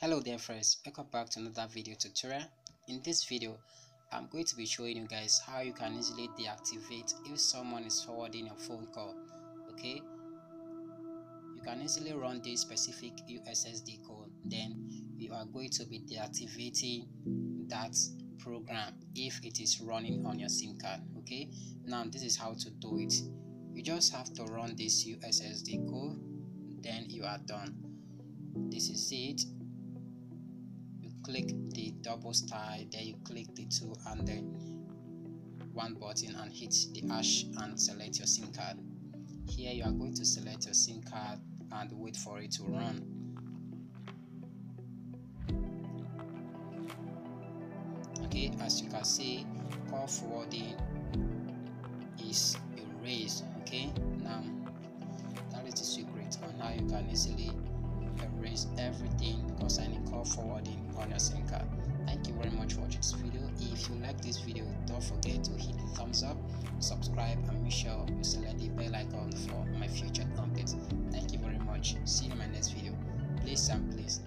hello there friends. Welcome back to another video tutorial. In this video i'm going to be showing you guys how you can easily deactivate if someone is forwarding your phone call okay? You can easily run this specific ussd code then you are going to be deactivating that program if it is running on your sim card okay? Now this is how to do it. You just have to run this ussd code then you are done. This is it click the double star then you click the two and then one button and hit the hash and select your sim card. Here you are going to select your sim card and wait for it to run. Okay as you can see call forwarding is erased okay? Now that is the secret on how you can easily erase everything concerning call forwarding on your SIM card. Thank you very much for watching this video. If you like this video, don't forget to hit the thumbs up, subscribe, and make sure you select the bell icon for my future updates. Thank you very much. See you in my next video. Please and please.